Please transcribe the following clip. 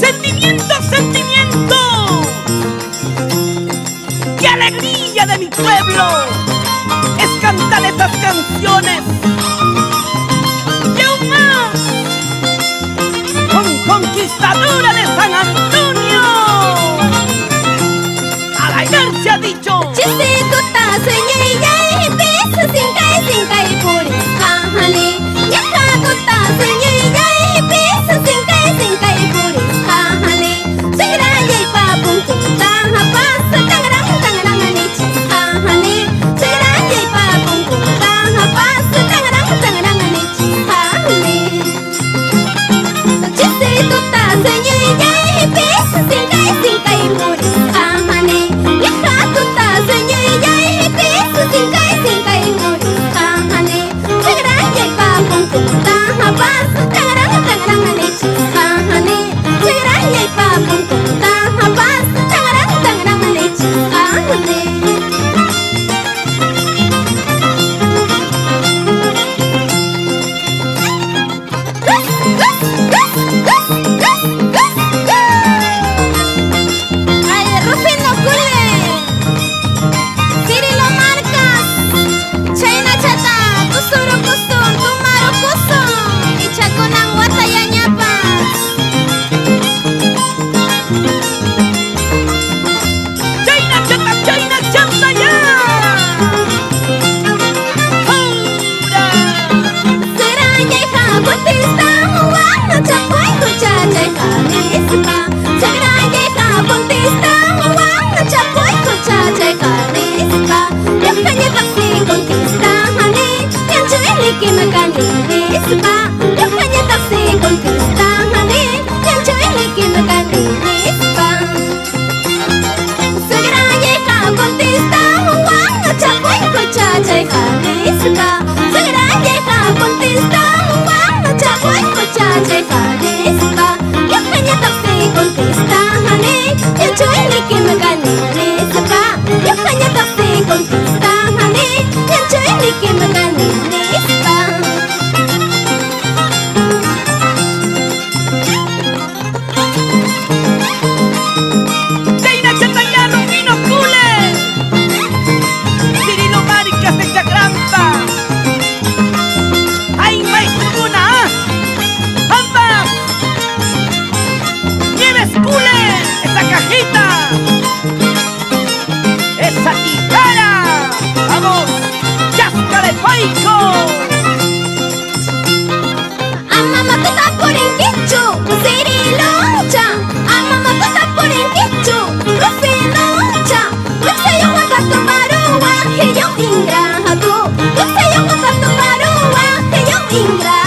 Sentimiento, sentimiento. ¡Qué alegría de mi pueblo! Es cantar estas canciones. Thank you. sin.